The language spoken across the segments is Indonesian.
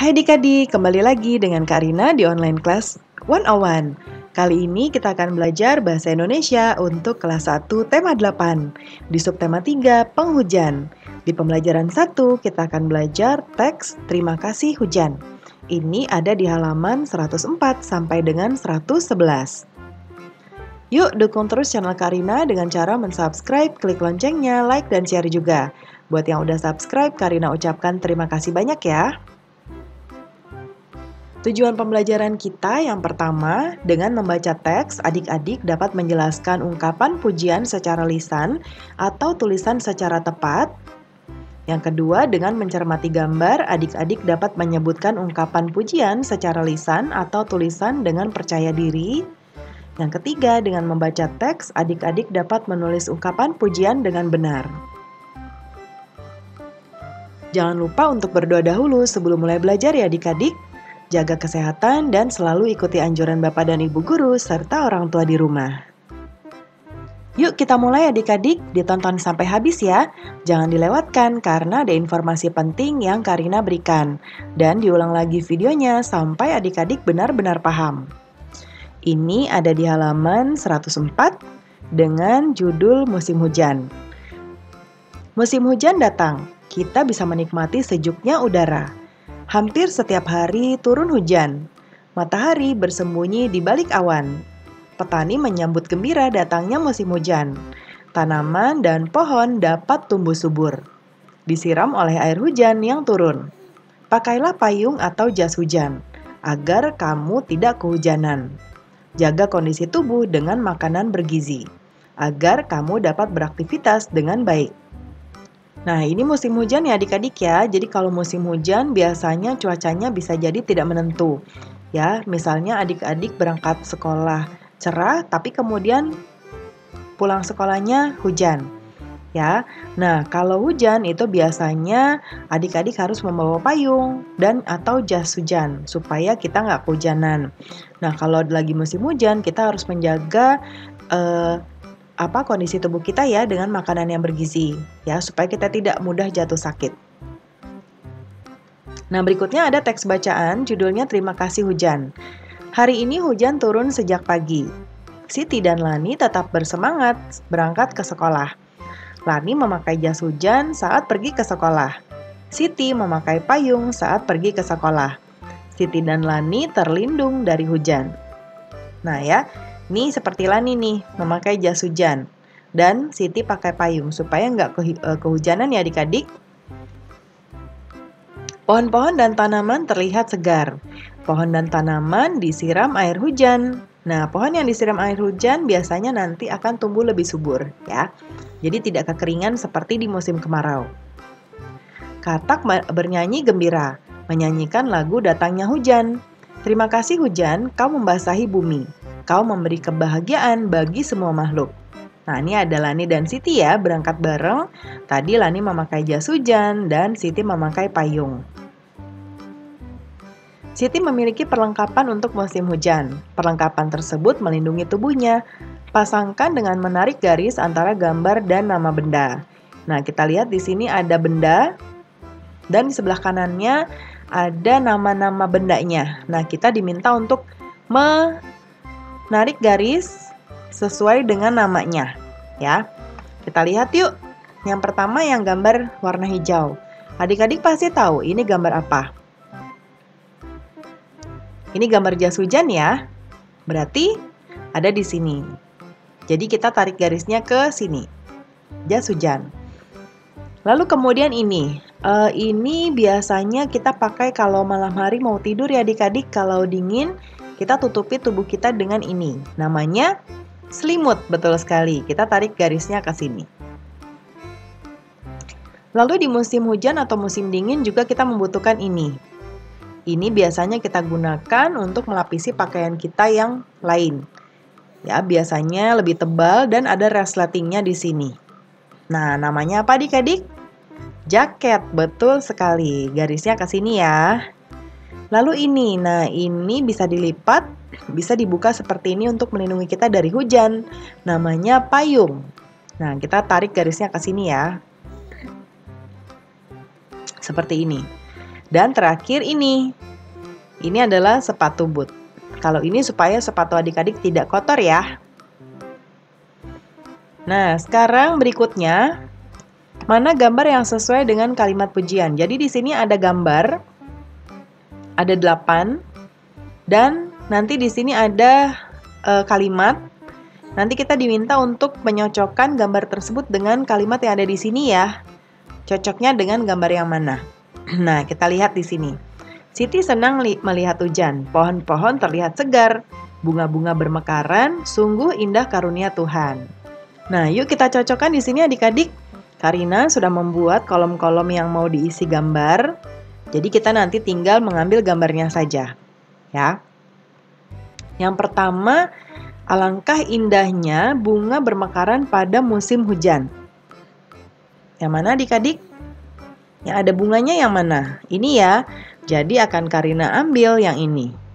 Hai adik-adik, kembali lagi dengan Kak Rina di online class 101. Kali ini kita akan belajar Bahasa Indonesia untuk kelas 1 tema 8 di subtema 3 penghujan. Di pembelajaran 1 kita akan belajar teks Terima kasih hujan. Ini ada di halaman 104 sampai dengan 111. Yuk dukung terus channel Karina dengan cara mensubscribe, klik loncengnya, like, dan share juga. Buat yang udah subscribe, Karina ucapkan terima kasih banyak ya. Tujuan pembelajaran kita yang pertama, dengan membaca teks, adik-adik dapat menjelaskan ungkapan pujian secara lisan atau tulisan secara tepat. Yang kedua, dengan mencermati gambar, adik-adik dapat menyebutkan ungkapan pujian secara lisan atau tulisan dengan percaya diri. Yang ketiga, dengan membaca teks, adik-adik dapat menulis ungkapan pujian dengan benar. Jangan lupa untuk berdoa dahulu sebelum mulai belajar ya adik-adik. Jaga kesehatan dan selalu ikuti anjuran Bapak dan Ibu Guru serta orang tua di rumah. Yuk kita mulai adik-adik, ditonton sampai habis ya. Jangan dilewatkan karena ada informasi penting yang Karina berikan. Dan diulang lagi videonya sampai adik-adik benar-benar paham. Ini ada di halaman 104 dengan judul musim hujan. Musim hujan datang, kita bisa menikmati sejuknya udara. Hampir setiap hari turun hujan. Matahari bersembunyi di balik awan. Petani menyambut gembira datangnya musim hujan. Tanaman dan pohon dapat tumbuh subur. Disiram oleh air hujan yang turun. Pakailah payung atau jas hujan agar kamu tidak kehujanan. Jaga kondisi tubuh dengan makanan bergizi agar kamu dapat beraktivitas dengan baik. Nah, ini musim hujan ya adik-adik ya. Jadi kalau musim hujan biasanya cuacanya bisa jadi tidak menentu. Ya, misalnya adik-adik berangkat sekolah cerah tapi kemudian pulang sekolahnya hujan. Ya. Nah, kalau hujan itu biasanya adik-adik harus membawa payung dan atau jas hujan supaya kita nggak kehujanan. Nah, kalau lagi musim hujan kita harus menjaga uh, apa kondisi tubuh kita ya dengan makanan yang bergizi ya supaya kita tidak mudah jatuh sakit. Nah, berikutnya ada teks bacaan judulnya Terima kasih hujan. Hari ini hujan turun sejak pagi. Siti dan Lani tetap bersemangat berangkat ke sekolah. Lani memakai jas hujan saat pergi ke sekolah. Siti memakai payung saat pergi ke sekolah. Siti dan Lani terlindung dari hujan. Nah ya, ini seperti Lani nih, memakai jas hujan. Dan Siti pakai payung supaya nggak ke, uh, kehujanan ya adik-adik. Pohon-pohon dan tanaman terlihat segar. Pohon dan tanaman disiram air hujan. Nah, pohon yang disiram air hujan biasanya nanti akan tumbuh lebih subur, ya. Jadi tidak kekeringan seperti di musim kemarau. Katak bernyanyi gembira, menyanyikan lagu datangnya hujan. Terima kasih hujan, kau membasahi bumi. Kau memberi kebahagiaan bagi semua makhluk. Nah, ini ada Lani dan Siti ya, berangkat bareng. Tadi Lani memakai jas hujan dan Siti memakai payung. Siti memiliki perlengkapan untuk musim hujan. Perlengkapan tersebut melindungi tubuhnya. Pasangkan dengan menarik garis antara gambar dan nama benda. Nah, kita lihat di sini ada benda dan di sebelah kanannya ada nama-nama bendanya. Nah, kita diminta untuk me narik garis sesuai dengan namanya ya. Kita lihat yuk. Yang pertama yang gambar warna hijau. Adik-adik pasti tahu ini gambar apa. Ini gambar jas hujan ya. Berarti ada di sini. Jadi kita tarik garisnya ke sini. Jas hujan. Lalu kemudian ini, uh, ini biasanya kita pakai kalau malam hari mau tidur ya adik-adik kalau dingin kita tutupi tubuh kita dengan ini. Namanya selimut, betul sekali. Kita tarik garisnya ke sini. Lalu di musim hujan atau musim dingin juga kita membutuhkan ini. Ini biasanya kita gunakan untuk melapisi pakaian kita yang lain. Ya, biasanya lebih tebal dan ada resletingnya di sini. Nah, namanya apa adik-adik? Jaket, betul sekali. Garisnya ke sini ya. Lalu ini, nah ini bisa dilipat, bisa dibuka seperti ini untuk melindungi kita dari hujan. Namanya payung. Nah, kita tarik garisnya ke sini ya. Seperti ini. Dan terakhir ini. Ini adalah sepatu boot. Kalau ini supaya sepatu adik-adik tidak kotor ya. Nah, sekarang berikutnya mana gambar yang sesuai dengan kalimat pujian. Jadi di sini ada gambar ada delapan dan nanti di sini ada uh, kalimat. Nanti kita diminta untuk menyocokkan gambar tersebut dengan kalimat yang ada di sini ya. Cocoknya dengan gambar yang mana? Nah, kita lihat di sini. Siti senang melihat hujan. Pohon-pohon terlihat segar. Bunga-bunga bermekaran, sungguh indah karunia Tuhan. Nah, yuk kita cocokkan di sini adik-adik. Karina sudah membuat kolom-kolom yang mau diisi gambar. Jadi kita nanti tinggal mengambil gambarnya saja. Ya. Yang pertama, alangkah indahnya bunga bermekaran pada musim hujan. Yang mana adik-adik? Yang ada bunganya yang mana? Ini ya. Jadi akan Karina ambil yang ini.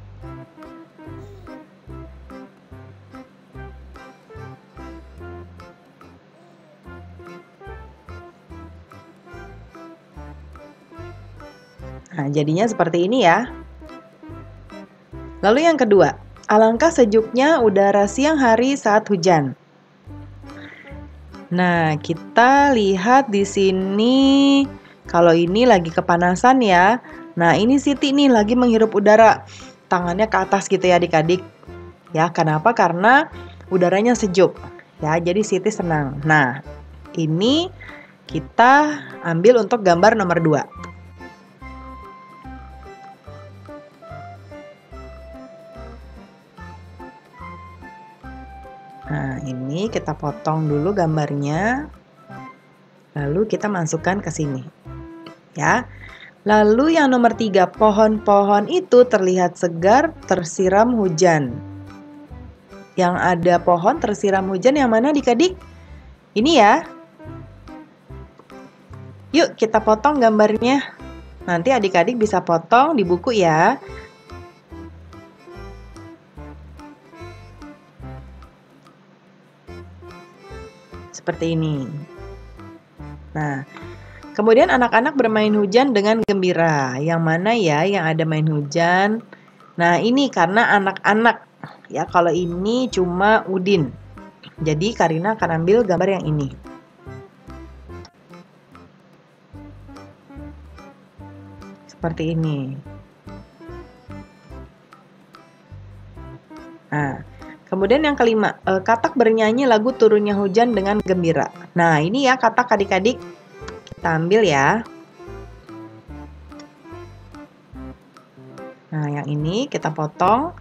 Jadinya seperti ini ya. Lalu yang kedua, alangkah sejuknya udara siang hari saat hujan. Nah, kita lihat di sini kalau ini lagi kepanasan ya. Nah, ini Siti nih lagi menghirup udara. Tangannya ke atas gitu ya adik-adik. Ya, kenapa? Karena udaranya sejuk. Ya, jadi Siti senang. Nah, ini kita ambil untuk gambar nomor 2. Ini kita potong dulu gambarnya. Lalu kita masukkan ke sini. Ya. Lalu yang nomor tiga, pohon-pohon itu terlihat segar tersiram hujan. Yang ada pohon tersiram hujan yang mana dikadik? Ini ya. Yuk kita potong gambarnya. Nanti adik-adik bisa potong di buku ya. Seperti ini. Nah, Kemudian anak-anak bermain hujan dengan gembira. Yang mana ya yang ada main hujan? Nah, ini karena anak-anak. Ya, kalau ini cuma Udin. Jadi Karina akan ambil gambar yang ini. Seperti ini. Kemudian yang kelima, eh, katak bernyanyi lagu turunnya hujan dengan gembira. Nah, ini ya katak adik-adik kita ambil ya. Nah, yang ini kita potong.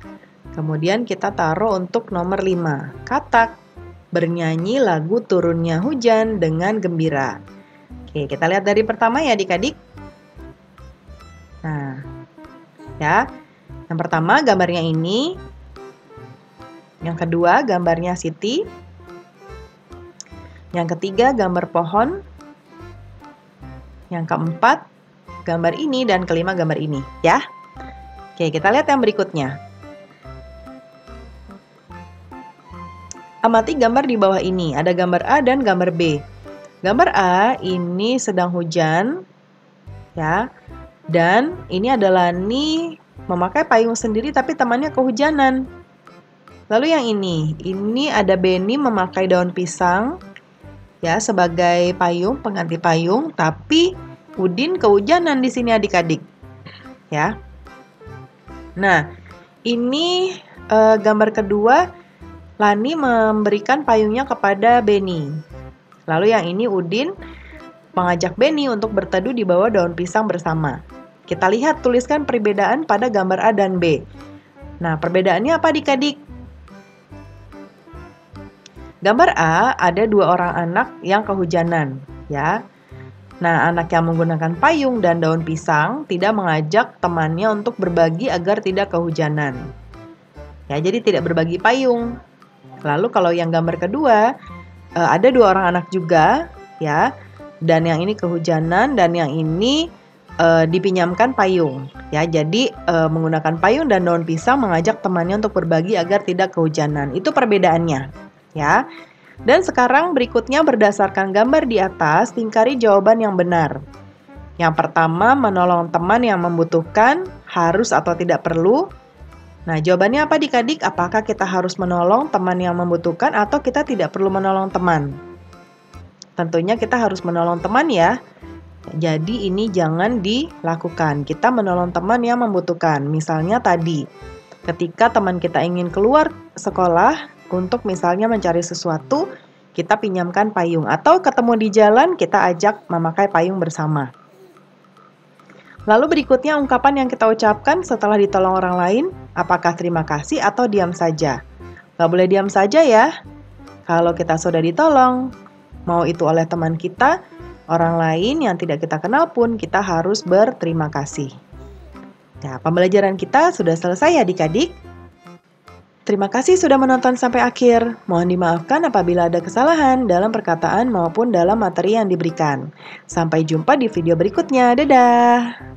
Kemudian kita taruh untuk nomor 5. Katak bernyanyi lagu turunnya hujan dengan gembira. Oke, kita lihat dari pertama ya adik-adik. Nah, ya. Yang pertama gambarnya ini. Yang kedua gambarnya Siti. Yang ketiga gambar pohon. Yang keempat, gambar ini dan kelima gambar ini, ya. Oke, kita lihat yang berikutnya. Amati gambar di bawah ini. Ada gambar A dan gambar B. Gambar A ini sedang hujan, ya. Dan ini adalah Lani memakai payung sendiri tapi temannya kehujanan. Lalu yang ini, ini ada Benny memakai daun pisang ya sebagai payung pengganti payung tapi Udin kehujanan di sini adik-adik. Ya. Nah ini e, gambar kedua Lani memberikan payungnya kepada Beni lalu yang ini Udin mengajak Beni untuk berteduh di bawah daun pisang bersama. Kita lihat tuliskan perbedaan pada gambar A dan B. Nah perbedaannya apa adik-adik Gambar A ada dua orang anak yang kehujanan, ya. Nah, anak yang menggunakan payung dan daun pisang tidak mengajak temannya untuk berbagi agar tidak kehujanan. Ya, jadi tidak berbagi payung. Lalu kalau yang gambar kedua, eh, ada dua orang anak juga, ya. Dan yang ini kehujanan dan yang ini uh, dipinjamkan payung ya jadi uh, menggunakan payung dan daun pisang mengajak temannya untuk berbagi agar tidak kehujanan itu perbedaannya ya. Dan sekarang berikutnya berdasarkan gambar di atas, tingkari jawaban yang benar. Yang pertama, menolong teman yang membutuhkan, harus atau tidak perlu. Nah, jawabannya apa adik-adik? Apakah kita harus menolong teman yang membutuhkan atau kita tidak perlu menolong teman? Tentunya kita harus menolong teman ya. Jadi ini jangan dilakukan. Kita menolong teman yang membutuhkan. Misalnya tadi, ketika teman kita ingin keluar sekolah untuk misalnya mencari sesuatu, kita pinjamkan payung atau ketemu di jalan kita ajak memakai payung bersama. Lalu berikutnya ungkapan yang kita ucapkan setelah ditolong orang lain, apakah terima kasih atau diam saja? Gak boleh diam saja ya. Kalau kita sudah ditolong, mau itu oleh teman kita, orang lain yang tidak kita kenal pun kita harus berterima kasih. Nah, pembelajaran kita sudah selesai ya adik-adik. Terima kasih sudah menonton sampai akhir. Mohon dimaafkan apabila ada kesalahan dalam perkataan maupun dalam materi yang diberikan. Sampai jumpa di video berikutnya. Dadah!